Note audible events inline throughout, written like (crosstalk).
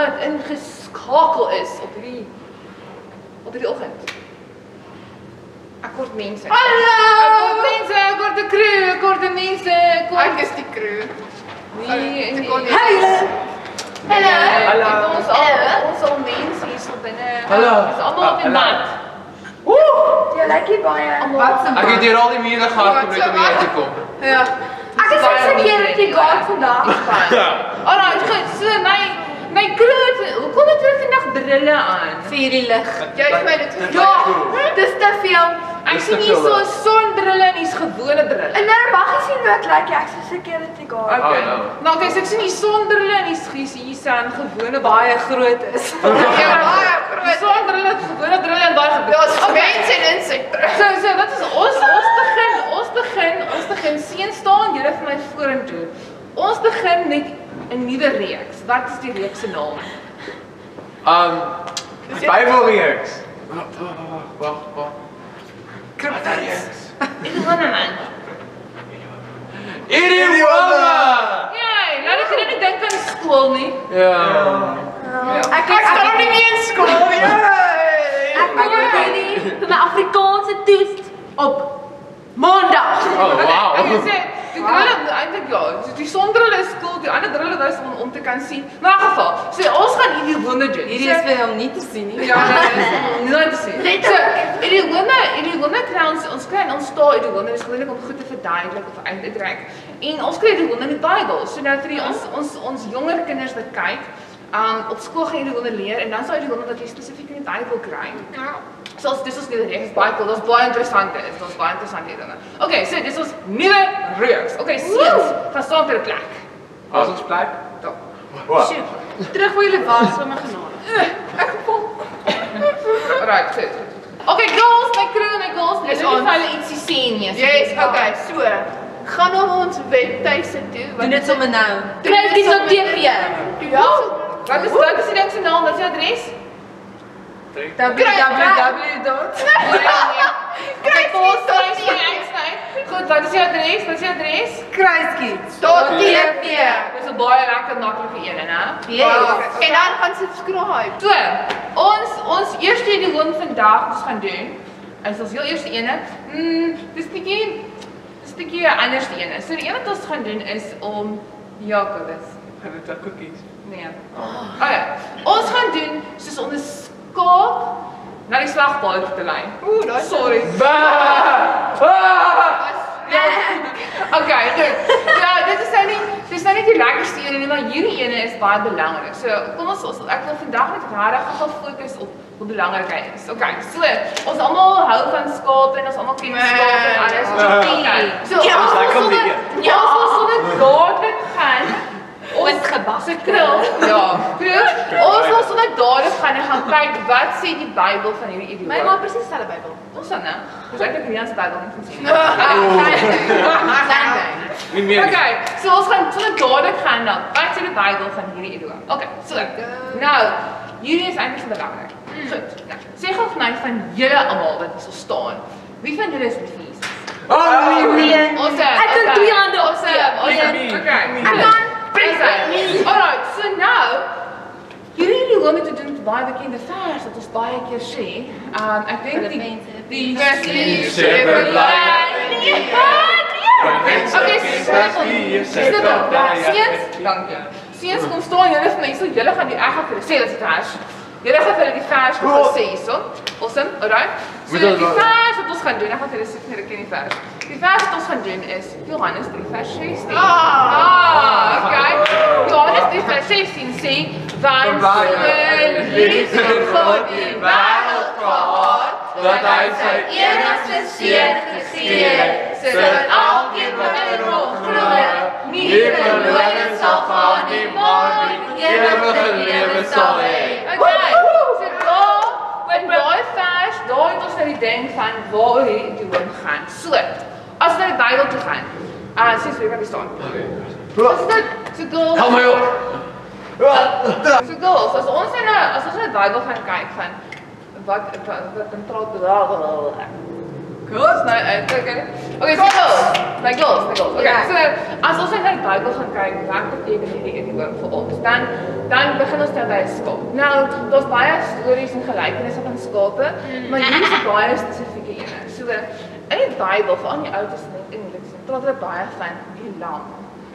wat ingeskakel is op hierdie op hierdie oggend. Ek kort mense. Ek kort mense, ek kort 'n crew, ek kort 'n mense, ek kort Ek is die crew. Nee, nee. kort die- Hallo. Hallo. Hallo. Ons al Hallo. ons al mense hier so binne. Hallo. Dis almal op die Hallo. mat. Jy lyk hier baie. Wat Ek het hier al die mure gehad om net om hier te kom. Ja. Ek is net seker dat jy gaan vandag. Alraai, goed. So my my het hoekom het hulle vandag brille aan? Vir die lig. Jy het my dit. Ja, dis te veel. Ek sien hier so sonbrille en hier's gewone brille. En nou mag jy sien hoe ek lyk. Ek is seker dat jy gaan. Okay. Oh, no. Nou, okay, so ek sien hier sonbrille en hier's hier's hier staan gewone baie groot is. (laughs) Ja, baie groot. Sonbrille, gewone brille en baie Ja, dis mense en insekte. So so wat is ons ons begin ons begin ons begin seën staan julle vir my vorentoe. Ons begin met 'n nuwe reeks. Wat is die reeks se naam? Um Bybelreeks. Wag, wag. Kryptoreeks. Ek gaan aan. Hierdie wonde. Ja, laat ek net dink aan skool nie. Ja. Ek ek staan nie in skool nie. Ek kom hierdie vir my Afrikaanse toets op Maandag. Oh, wow. Ek sê die drille eintlik ja, die sondrille is cool, die ander drille was om om te kan sien. Maar in geval, so ons gaan hierdie wonde doen. Hierdie is vir hom nie te sien nie. Ja, nee, (laughs) dis nie te sien. So, hierdie wonde, hierdie wonde kry ons ons kry in ons taal hierdie wonde is gewoonlik om goed te verduidelik of uit te trek. En ons kry hierdie wonde in die Bybel. So nou vir die ons ons ons jonger kinders wat kyk, um op skool gaan hierdie wonde leer en dan sal hierdie wonde wat jy spesifiek in die Bybel kry. Ja. So dis ons nuwe reeks baie cool. Dit's baie interessant. Dit is baie interessante dinge. Okay, so dis ons nuwe reeks. Okay, seuns, van staan ter plek. As ons bly. Ja. Wat? Terug waar jy was, so my genade. Alright, goed. Okay, girls, my crew, my girls, dis ons ons. vir hulle ietsie sien nie. Yes, okay, so. Gaan na ons webtuiste toe. Doen dit sommer nou. Kry Kry op TV. Ja. Wat is wat is die ding se naam? Wat is die adres? www. Kry ons daai sien uitsny. Goed, wat is die adres? Wat is die adres? Kruiskies. Tot TV. Dis 'n baie lekker maklike een, hè? Yes. En dan gaan subscribe. So, ons ons eerste die hond vandag ons gaan doen. Is ons heel eerste ene. Mm, dis bietjie dis bietjie 'n anderste ene. So die een wat ons gaan doen is om Jakobus. Gaan dit ook cookies? Nee. Oh ja. Ons gaan doen soos om 'n skaap na die slagpaal te lei. Ooh, daai Sorry. Ba! Ah! Goed. Ja, dit is nou nie dis nou nie die lekkerste een nie, maar hierdie ene is baie belangrik. So, kom ons ons ek wil vandag net regtig gou fokus op hoe belangrik hy is. Okay, so ons almal hou van skape en ons almal ken skape en alles. Okay. So, Ja, ons wil sommer- een. Ja, ons wil sommer dadelik gaan. Ons gebak. Se krul. (laughs) Ja. Krul. Ons wil sommer dadelik gaan en gaan kyk wat sê die Bybel van hierdie idioot. My ma presies dieselfde Bybel. ons dan nou. Dis eintlik die Janse Bybel nie gesien. Nie nie. Okay, so ons gaan sommer dadelik gaan dan. Wat sê die Bybel van hierdie idioot? Okay, so. Nou, hierdie is eintlik belangrik. Goed. Nou, sê gou vir my van julle almal wat hier so staan. Wie van julle is met Jesus? Oh, nee, nee. Ons Ek kan twee baie vers wat ons baie keer sê. Um ek dink die die Shepherd Nee, Okay, Sit op. Seuns, dankie. Seuns kom staan julle vir my so julle gaan die ek gaan vir sê dit is vers. Julle gaan vir hulle die vers Cool. sê hierso. Awesome, alright. So die vers wat ons gaan doen, ek gaan vir julle sê vir die vers. Die vers wat ons gaan doen is Johannes 3 vers 16. Ah. ah okay. Johannes 3 vers 16 sê want so lief het God die wêreld gehad Dat hy sy enigste seun gegee het sodat elkeen wat in hom glo nie verlore sal gaan nie maar die ewige lewe sal hê. Okay. So daar met daai vers, daar het ons nou die ding van waar hierdie ding gaan. So, Als naar de Bijbel te gaan. Ah, uh, sinds we hebben staan. Help mij op. Als ons naar de Bijbel gaan kijken. Wat wat dan trot bla bla nou, eh, oké. Oké, so so as ons die Bybel gaan kyk, wat beteken hierdie in die ons? Dan dan begin ons skaap. Nou, baie stories en gelykenisse van skape, mm. maar hier is baie spesifieke ene. So in die Bybel, veral in die Ou Testament en Nuwe Testament, praat hulle baie van die lam.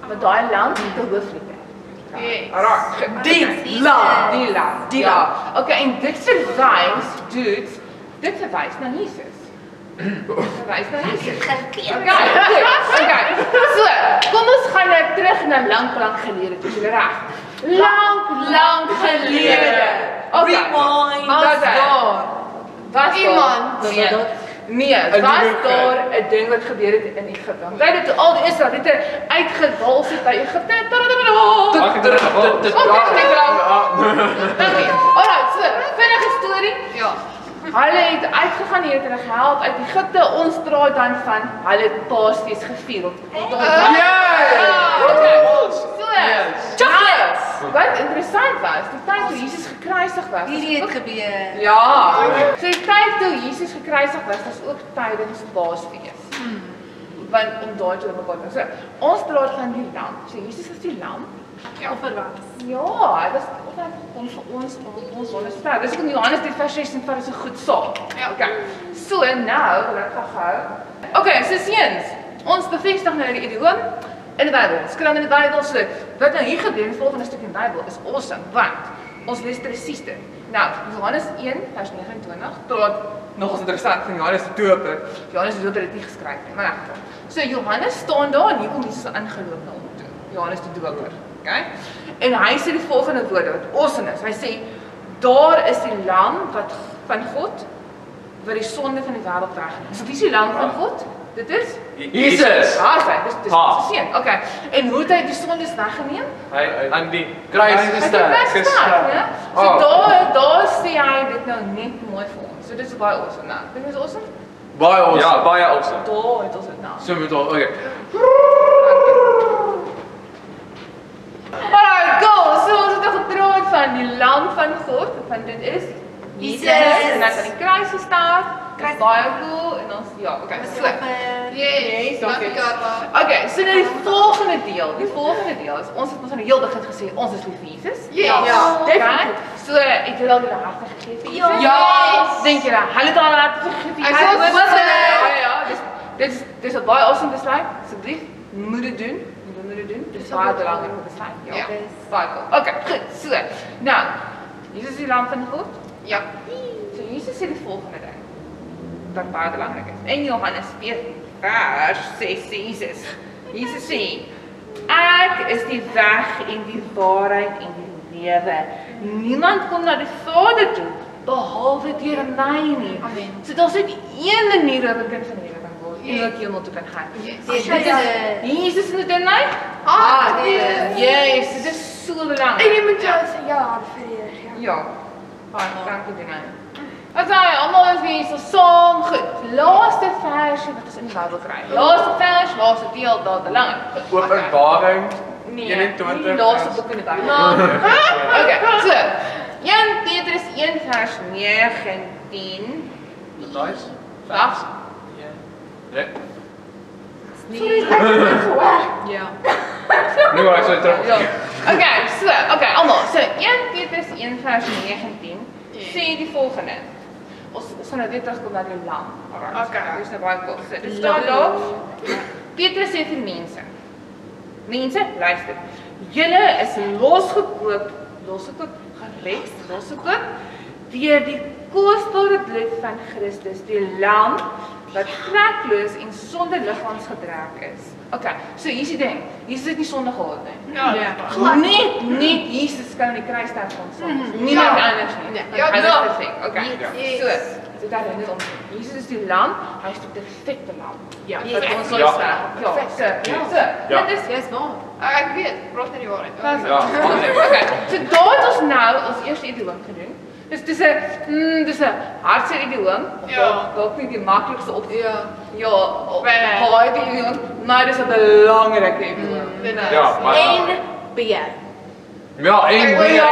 Want daai lam het 'n hoofletter. Yes. Alright. Die lam. Die lam. Die ja. lam. Okay, en dit verwys, dudes, dit verwys na Jesus. Verwys na Jesus. Okay. Okay. So, kom ons gaan nou terug na lank lank gelede, dis reg. Lank lank gelede. Okay. Rewind. Was daar? Was Iemand. Nee. Nee, was daar 'n ding wat gebeur het in Egipte. Onthou toe al die Israeliete uitgewals het by Egipte. Het er dit. Dankie. Alright, so, vinnige storie. Ja. Hulle het uitgegaan hier het hulle gehelp uit Egipte. Ons praat dan van hulle Paasfees gevier. Okay. So. Chocolates. Nou, Wat interessant was, die tyd toe Jesus gekruisig was. Hierdie het gebeur. Ja. So die tyd toe Jesus gekruisig was, was ook tydens Paasfees. Want om daai toe mekaar te sê. Ons praat van die lam. So Jesus is die lam. Offer was. Ja, hy was gekom vir ons om ons wonder ster. Dis in Johannes 3 vers 16 vir is 'n goed saak. Ja. Okay. So nou, wil ek gou. Okay, so seuns, ons bevestig nou die idioom in die Bybel. Skryf in die Bybel so. Wat nou hier gebeur in die volgende stuk in die Bybel is awesome, want ons lees presies dit. Nou, Johannes 1 vers 29 tot nog eens interessant van Johannes die Doper. Johannes die Doper het dit nie geskryf nie, maar geval. So Johannes staan daar en hier kom Jesus ingeloop na hom toe. Johannes die Doper. Okay? En hy sê die volgende woorde wat awesome is. Hy sê daar is die lam wat van God wat die sonde van die wêreld wegneem. So wie is die lam van God? Dit is Jesus. Ah, sy, dis dis seun. Okay. En hoe het hy die sondes weggeneem? Hy aan die kruis Hy het gestaan. gestaan, ja. So Oh. daar daar sê hy dit nou net mooi vir ons. So dis baie awesome. Nou, jy is awesome? Baie awesome. Ja, baie awesome. Daar het ons dit nou. So moet ons okay. Alright, go. So ons het nou gepraat van die lam van God, van dit is Jesus. En dan aan die kruis gestaan. Kruis. baie cool ja, okay. So. Yes. Dankie Karma. Okay, so nou die volgende deel. Die volgende deel is ons het ons aan die heel begin gesê ons is lief vir Jesus. Yes. Ja. Definitief. So het hulle al hulle harte gegee Ja. Dink jy dat hulle het al harte gegee Ek Jesus? sal Ja, ja, dis dit is dis 'n baie awesome besluit. Asseblief, moet dit doen. Moet dit doen. Dis baie belangrik besluit. Ja. Baie cool. Okay, goed. So, nou, Jesus is die lam van God. Ja. So Jesus sê die volgende ding wat baie belangrik is. In Johannes 14 vers 6 sê Jesus. Jesus sê ek is die weg en die waarheid en die lewe. Niemand kom na die Vader toe behalwe deur my nie. Amen. So daar's net een manier hoe 'n kind van die Here kan word en ook hemel toe kan gaan. Yes. Dit is Jesus in dit my. Ah, nee. Yes, dit is so belangrik. En jy moet jou sê ja, vereer. Ja. Baie dankie Dina. Wat sê almal is weer so saam goed. Laaste versie wat ons in die Bybel kry. Laaste vers, laaste deel daar te lank. Openbaring Nee, 21 nie die laaste boek in die Bybel. (laughs) Okay, so 1 Petrus 1 vers 19. Nice. Wag. Ja. Ja. Nu maar ek sou terug. Ja. Okay, so, okay, almal. So 1 Petrus 1 vers 19 sê die volgende. Ons ons gaan nou weer terugkom na die lam. Alright. Okay. Dis nou baie cool. So, dit staan daar. Petrus sê vir mense. Mense, luister. Julle is losgekoop, losgekoop, gered, losgekoop deur die kosbare bloed van Christus, die lam wat vlekloos en sonder liggaamsgebrek is. Okay, so hier's die ding. Jesus het nie sonde gehad nie. Ja. Net net Jesus kan aan die kruis sterf vir ons. sondes. Niemand Ja. anders nie. Nee. Ja, hy ja. was perfek. Okay. Yes. So, dit daar net om. Jesus is die lam, hy is die perfekte lam. Ja. Wat ons Ja. sal sterf. Ja, so. So, Ja. dit is Dis waar. Ek weet, praat nie die waarheid. Ja, (laughs) Okay. So daar het ons nou ons eerste idioom gedoen. Dis dis 'n mm, dis 'n hartseer idioom. Ja. Dalk nie die maklikste op Ja. ja, op baie die idioom, maar dis 'n belangrike idioom. Dit is. Ja, maar En B. Ja, één Ja, weer,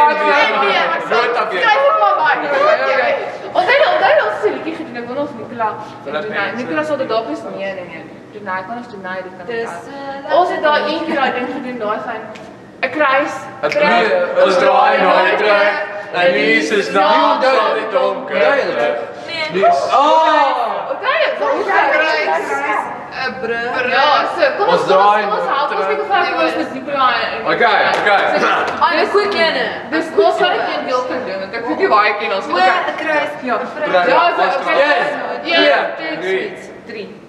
één weer. Nooit dat Skryf weer. op maar baie. Okay. Onthou onthou ons het 'n liedjie gedoen ek wil ons Nicola. Filipijnse. Nicola sal dit dalk eens nee nee nee. Doen nou kan ons doen nou dit kan. Dis, ons. eh, Ons het daar een keer daai ding gedoen daai van 'n kruis. Het kruis, bloed, ons draai En nu is dus het naam zal dit donker. Nee. Nee. Oh! Duidelijk, Ons draaien. Ons ons liggen vaak. Oké, oké. Alles goed kennen. Dus los wat ik in deel doen, want ik vind die ik in ons. een kruis. Ja, Ja, Drie.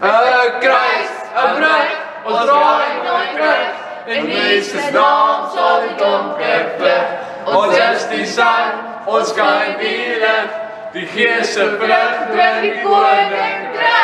Een kruis, een bruid, ons draaien, een kruis. In is dan zal donker. Ons is die zon, ons kan die licht. Die geest vlucht, Terug die koning terug.